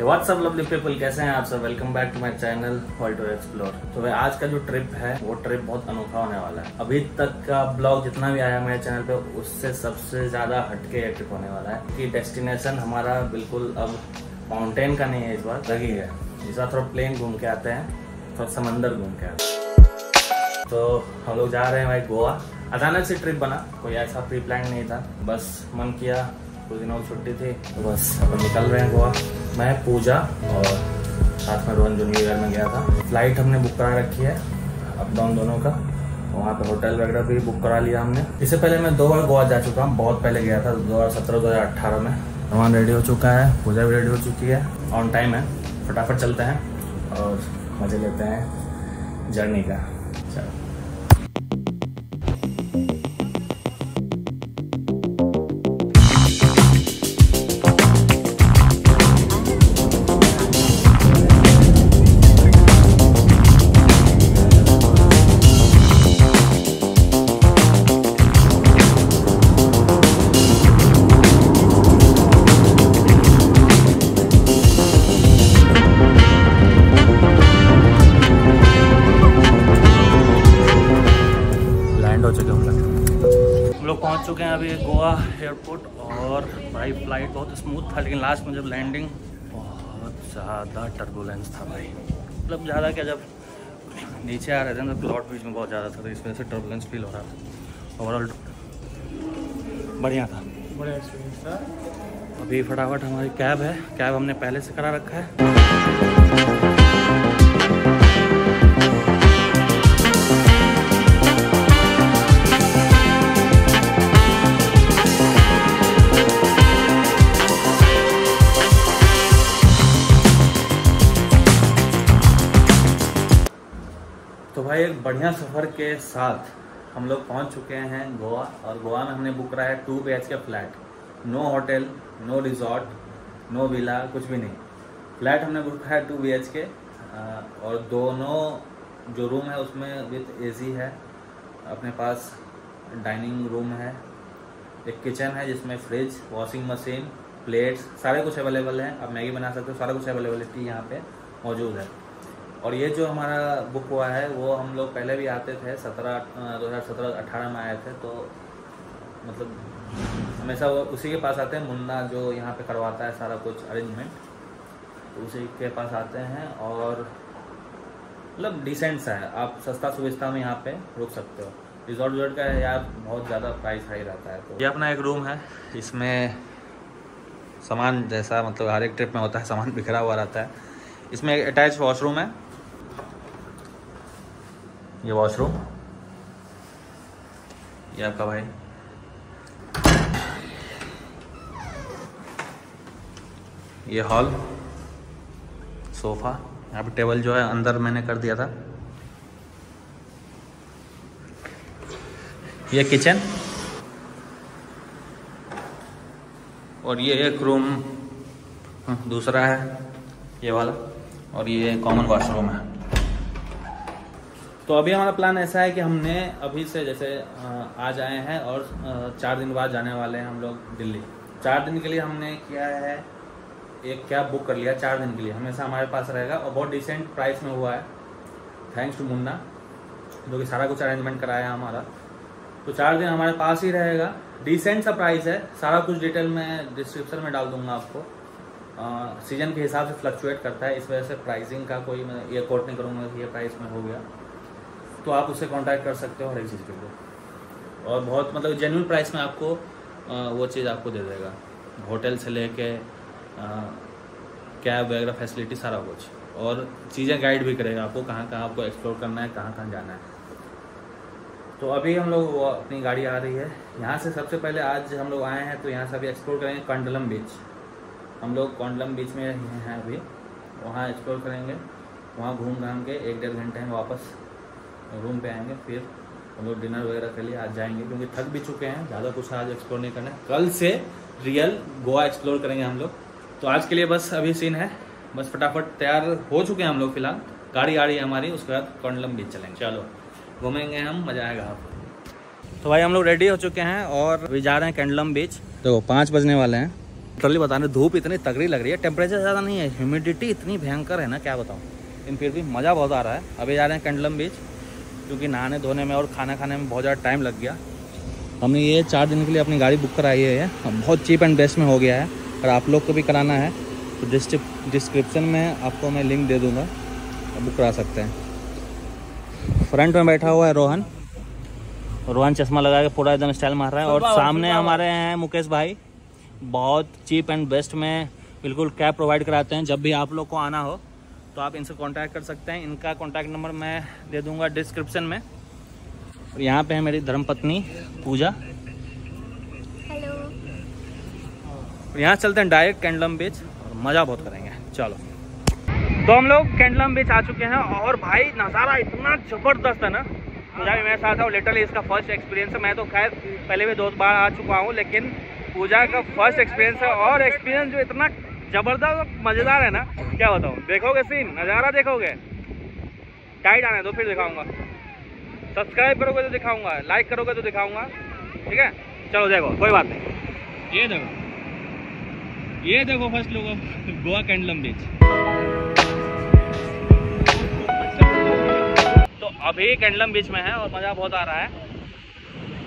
WhatsApp lovely people कैसे हैं आप सब? Welcome back to my channel world to explore तो भाई, आज का जो ट्रिप है, वो ट्रिप बहुत अनोखा होने वाला है। अभी तक का ब्लॉग जितना भी आया मेरे चैनल पे, उससे सबसे ज़्यादा हटके ये ट्रिप होने वाला है कि डेस्टिनेशन हमारा बिल्कुल अब माउंटेन का नहीं है इस बार लगी है। इस बार थोड़ा प्लेन घूम के आते हैं, थोड़ा समंदर घूम के आते हैं। तो हम लोग जा रहे हैं भाई गोवा। अचानक से ट्रिप बना, कोई ऐसा प्री प्लान नहीं था। बस मन किया, कुछ दिनों छुट्टी थी तो बस अब निकल रहे हैं गोवा। मैं, पूजा और साथ में रोहन जो न्यू में गया था। फ़्लाइट हमने बुक करा रखी है अप डाउन दोनों का। वहाँ पे होटल वगैरह भी बुक करा लिया हमने। इससे पहले मैं दो बार गोवा जा चुका हूँ, बहुत पहले गया था, दो हज़ार सत्रह, दो हज़ार अट्ठारह में। सामान रेडी हो चुका है, पूजा भी रेडी हो चुकी है। ऑन टाइम है, फटाफट चलते हैं और मज़े लेते हैं जर्नी का। अभी गोवा एयरपोर्ट और भाई फ़्लाइट बहुत स्मूथ था लेकिन लास्ट में जब लैंडिंग बहुत ज़्यादा टर्बुलेंस था भाई। मतलब ज़्यादा क्या जब नीचे आ रहे थे ना प्लॉट बीच में बहुत ज़्यादा था तो इस वजह से टर्बुलेंस फील हो रहा था। ओवरऑल बढ़िया था। बड़ा एक्सपीरियंस था। अभी फटाफट हमारी कैब है। कैब हमने पहले से करा रखा है। भाई, एक बढ़िया सफ़र के साथ हम लोग पहुँच चुके हैं गोवा और गोवा में हमने बुक करा है two B H K flat. No hotel, no resort, no villa, कुछ भी नहीं। फ्लैट हमने बुक करा है टू बी एच के और दोनों जो रूम है उसमें विथ एसी है, अपने पास डाइनिंग रूम है, एक किचन है जिसमें फ्रिज वॉशिंग मशीन प्लेट्स सारे कुछ अवेलेबल हैं। आप मैगी बना सकते हो, सारा कुछ अवेलेबिलिटी यहाँ पे मौजूद है। और ये जो हमारा बुक हुआ है, वो हम लोग पहले भी आते थे, सत्रह दो हज़ार सत्रह, अठारह में आए थे तो मतलब हमेशा वो उसी के पास आते हैं, मुन्ना जो यहाँ पे करवाता है सारा कुछ अरेंजमेंट तो उसी के पास आते हैं और मतलब डिसेंट सा है। आप सस्ता सुविस्ता में यहाँ पे रुक सकते हो। रिजॉर्ट विजॉर्ट का यार बहुत ज़्यादा प्राइस हाई रहता है तो ये अपना एक रूम है, इसमें सामान जैसा मतलब हर एक ट्रिप में होता है, सामान बिखरा हुआ रहता है। इसमें एक अटैच वॉशरूम है ये वॉशरूम ये आपका भाई। ये हॉल सोफा। यहाँ पे टेबल जो है, अंदर मैंने कर दिया था। ये किचन और ये एक रूम दूसरा है, ये वाला। और ये कॉमन वॉशरूम है। तो अभी हमारा प्लान ऐसा है कि हमने अभी से जैसे आज आए हैं और चार दिन बाद जाने वाले हैं हम लोग दिल्ली। चार दिन के लिए हमने किया है, एक कैब बुक कर लिया चार दिन के लिए। हमेशा हमारे पास रहेगा और बहुत डिसेंट प्राइस में हुआ है। थैंक्स टू मुन्ना जो कि सारा कुछ अरेंजमेंट कराया हमारा। तो चार दिन हमारे पास ही रहेगा। डिसेंट सा प्राइस है। सारा कुछ डिटेल मैं डिस्क्रिप्शन में डाल दूँगा आपको। सीज़न के हिसाब से फ्लक्चुएट करता है। इस वजह से प्राइसिंग का कोई मैं, ये कोट नहीं करूँगा कि ये प्राइस में हो गया। तो आप उससे कॉन्टैक्ट कर सकते हो हर एक चीज़ के लिए। और बहुत मतलब जेन्यून प्राइस में आपको वो चीज़ आपको दे देगा। होटल से लेके कैब वगैरह फैसिलिटी सारा कुछ। और चीज़ें गाइड भी करेगा आपको, कहाँ कहाँ आपको एक्सप्लोर करना है, कहाँ कहाँ जाना है। तो अभी हम लोग अपनी गाड़ी आ रही है। यहाँ से सबसे पहले आज हम लोग आए हैं तो यहाँ से अभी एक्सप्लोर करेंगे कंडलम बीच हम लोग कंडलम बीच में हैं अभी। वहाँ एक्सप्लोर करेंगे। वहाँ घूम घाम के एक डेढ़ घंटे में वापस रूम पे आएँगे, फिर हम लोग डिनर वगैरह के लिए आज जाएँगे, क्योंकि थक भी चुके हैं, ज़्यादा कुछ आज एक्सप्लोर नहीं करना कल से रियल गोवा एक्सप्लोर करेंगे हम लोग। तो आज के लिए बस अभी सीन है, बस फटाफट तैयार हो चुके हैं हम लोग फ़िलहाल। गाड़ी आ रही है हमारी, उसके बाद कंडलम बीच चलेंगे। चलो, घूमेंगे हम, मज़ा आएगा आपको। तो भाई हम लोग रेडी हो चुके हैं और अभी जा रहे हैं कैंडलम बीच देखो, पाँच बजने वाले हैं। टोटली बता रहे धूप इतनी तगड़ी लग रही है टेम्परेचर ज़्यादा नहीं है ह्यूमिडिटी इतनी भयंकर है ना, क्या बताऊँ। लेकिन फिर भी मज़ा बहुत आ रहा है। अभी जा रहे हैं कैंडलम बीच क्योंकि नहाने धोने में और खाना खाने में बहुत ज़्यादा टाइम लग गया। हमने ये चार दिन के लिए अपनी गाड़ी बुक कराई है। बहुत चीप एंड बेस्ट में हो गया है और आप लोग को भी कराना है। तो डिस्क्रिप्शन में आपको मैं लिंक दे दूँगा। बुक करा सकते हैं। फ्रंट में बैठा हुआ है रोहन। रोहन चश्मा लगा के पूरा एकदम स्टाइल मार रहा है। और सामने हमारे हैं मुकेश भाई। बहुत चीप एंड बेस्ट में बिल्कुल कैब प्रोवाइड कराते हैं। जब भी आप लोग को आना हो तो आप इनसे कांटेक्ट कर सकते हैं। इनका कांटेक्ट नंबर मैं दे दूँगा डिस्क्रिप्शन में। और यहाँ पे है मेरी धर्मपत्नी पूजा। हेलो और यहाँ चलते हैं डायरेक्ट कैंडलम बीच और मज़ा बहुत करेंगे। चलो। तो हम लोग कैंडलम बीच आ चुके हैं और भाई नज़ारा इतना ज़बरदस्त है ना। पूजा भी मेरे साथ है और लिटरली इसका फ़र्स्ट एक्सपीरियंस है। मैं तो खैर पहले भी दो बार आ चुका हूँ लेकिन पूजा का फ़र्स्ट एक्सपीरियंस है। और एक्सपीरियंस जो इतना ज़बरदस्त मज़ेदार है ना? क्या बताऊँ? देखोगे सीन नज़ारा देखोगे? टाइट आने दो फिर दिखाऊँगा। सब्सक्राइब करोगे तो दिखाऊँगा लाइक करोगे तो दिखाऊँगा। ठीक है? चलो देखो कोई बात नहीं। ये देखो। ये देखो फ़र्स्ट लोग गोवा कैंडलम बीच तो अभी कैंडलम बीच में है और मज़ा बहुत आ रहा है।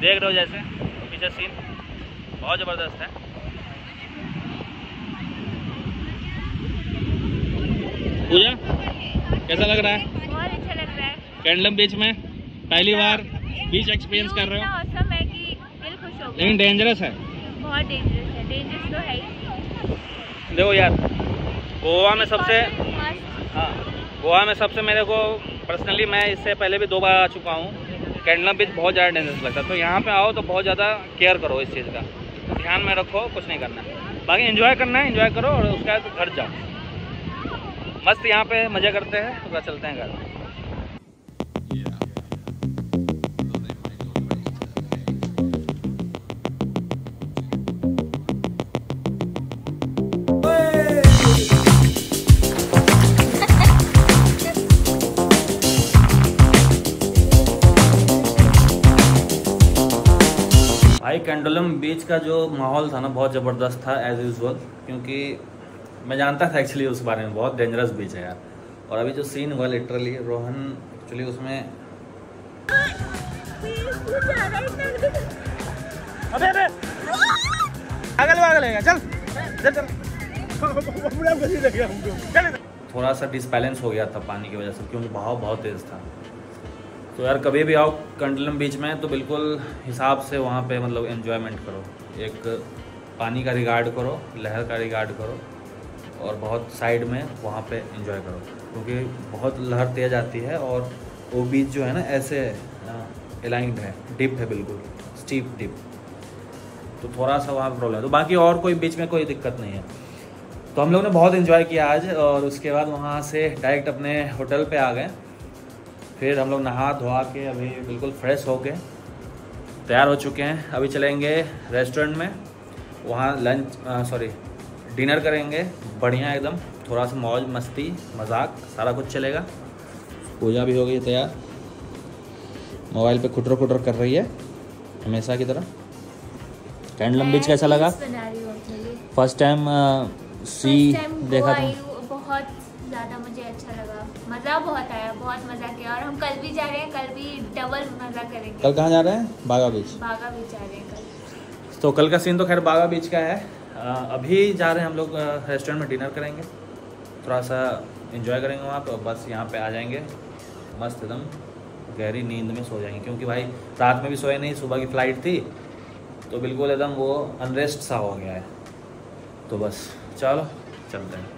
देख रहे हो जैसे पीछे सीन बहुत ज़बरदस्त है। पूजा कैसा लग रहा है? बहुत अच्छा लग रहा है। कैंडलम बीच में पहली बार बीच एक्सपीरियंस कर रहे हो? है कि दिल खुश हो लेकिन डेंजरस है? बहुत डेंजरस है। डेंजरस तो है ही। देखो यार गोवा में सबसे हाँ गोवा में सबसे मेरे को पर्सनली मैं इससे पहले भी दो बार आ चुका हूँ। कैंडलम बीच बहुत ज़्यादा डेंजरस लगता है। तो यहाँ पे आओ तो बहुत ज़्यादा केयर करो इस चीज़ का। ध्यान में रखो कुछ नहीं करना। बाकी एंजॉय करना है एंजॉय करो और उसके बाद घर जाओ। मस्त यहाँ पे मज़ा करते हैं बाद चलते हैं घर। भाई कैंडोलम बीच का जो माहौल था ना, बहुत ज़बरदस्त था एज़ यूजल क्योंकि मैं जानता था एक्चुअली उस बारे में बहुत डेंजरस बीच है यार। और अभी जो सीन हुआ लिटरली रोहन एक्चुअली उसमें अबे अबे। अगल वागल है चल। चल चल। थोड़ा सा डिसबैलेंस हो गया था पानी की वजह से क्योंकि बहाव बहुत तेज़ था। तो यार कभी भी आओ कंडलम बीच में तो बिल्कुल हिसाब से वहाँ पे मतलब एन्जॉयमेंट करो। एक पानी का रिगार्ड करो लहर का रिगार्ड करो। और बहुत साइड में वहाँ पे एंजॉय करो, क्योंकि बहुत लहर तेज आती है और वो बीच जो है ना ऐसे अलाइंड है डिप है बिल्कुल स्टीप डिप तो थोड़ा सा वहाँ प्रॉब्लम है। तो बाकी और कोई बीच में कोई दिक्कत नहीं है। तो हम लोग ने बहुत इन्जॉय किया आज और उसके बाद वहाँ से डायरेक्ट अपने होटल पे आ गए। फिर हम लोग नहा धोआ के अभी बिल्कुल फ्रेश हो के तैयार हो चुके हैं। अभी चलेंगे रेस्टोरेंट में। वहाँ लंच सॉरी डिनर करेंगे। बढ़िया एकदम। थोड़ा सा मौज मस्ती मज़ाक सारा कुछ चलेगा। पूजा भी हो गई तैयार। मोबाइल पे खुटर खुटर कर रही है हमेशा की तरह। कैंडलम बीच कैसा लगा? फ़र्स्ट टाइम सी देखा था बहुत ज़्यादा मुझे अच्छा लगा। मज़ा बहुत आया बहुत मज़ा किया। और हम कल भी जा रहे हैं कल भी डबल मज़ा करेंगे। कल कहाँ जा रहे हैं? बागा बीच। बागा भी जा रहे हैं कल। तो कल का सीन तो खैर बागा बीच का है। अभी जा रहे हैं हम लोग रेस्टोरेंट में डिनर करेंगे। थोड़ा सा इन्जॉय करेंगे वहाँ पर बस यहाँ पे आ जाएँगे। मस्त एकदम, गहरी नींद में सो जाएँगे। क्योंकि भाई, रात में भी सोए नहीं, सुबह की फ़्लाइट थी तो बिल्कुल एकदम वो अनरेस्ट सा हो गया है। तो बस, चलो, चलते हैं।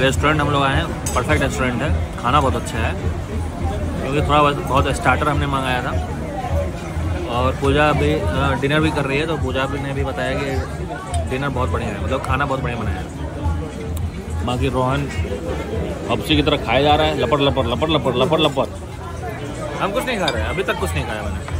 रेस्टोरेंट हम लोग आए हैं परफेक्ट रेस्टोरेंट है, खाना बहुत अच्छा है। क्योंकि थोड़ा बहुत स्टार्टर हमने मंगाया था। और पूजा अभी डिनर भी कर रही है तो पूजा भी ने भी बताया कि डिनर बहुत बढ़िया है मतलब खाना बहुत बढ़िया बनाया है। बाकी रोहन पपसी की तरह खाया जा रहा है लपट लपट लपट लपट लपट लपट हम कुछ नहीं खा रहे हैं, अभी तक कुछ नहीं खाया मैंने।